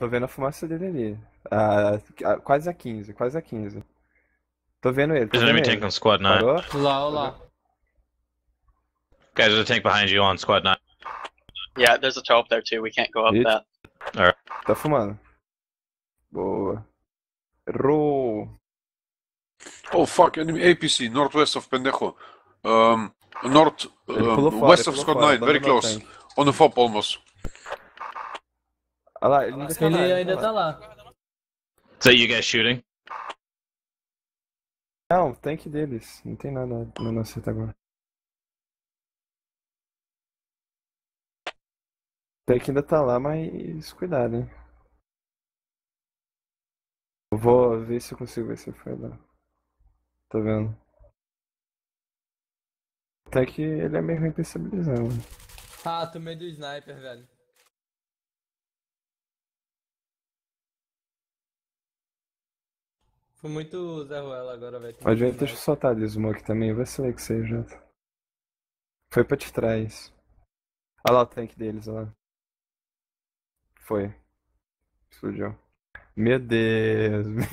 Tô vendo a fumaça dele ali. Ah, ah, quase a 15, quase a 15. Tô vendo ele, tô There's an vendo enemy tank ele. on squad 9. Parou? Lá, olá. Guys, there's a tank behind you on squad 9. Yeah, there's a 12 there too. We can't go up It- that. Tá fumando. Boa. Errou. Oh fuck, enemy APC, northwest of Pendejo. Um, north, Ele um, pulou fora, west ele of pulou Squad fora, 9, very close. tanque. On the FOP almost. Olha lá, ele ainda tá Ele ainda tá tá lá. lá. Is that you guys shooting? Não, o tanque deles. Não tem nada no nosso até agora. O tanque ainda tá lá, mas cuidado, hein. Eu vou ver se eu consigo ver se foi lá. Tô vendo. O tanque, ele é meio ruim pra estabilizar, mano. Ah, tomei do sniper, velho. Fui muito Zé Ruela agora, velho. Do gente, deixa eu soltar ali o smoke também, vacilei que você. Foi pra te trás. Olha lá o tanque deles, olha lá. Foi. Explodiu. Meu Deus.